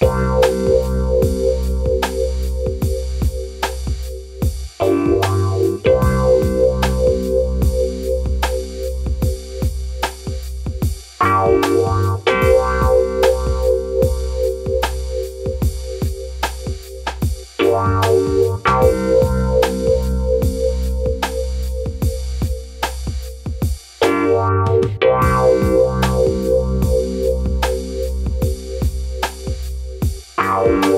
Wow. Wow.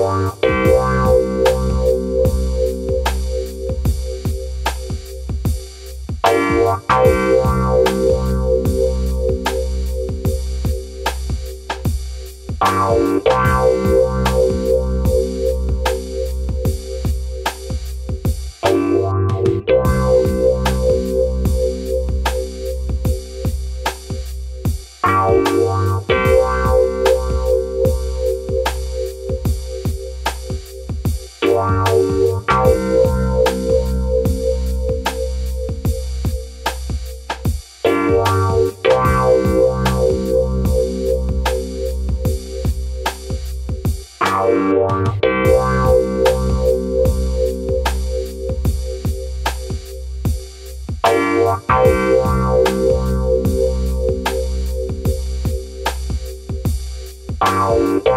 Música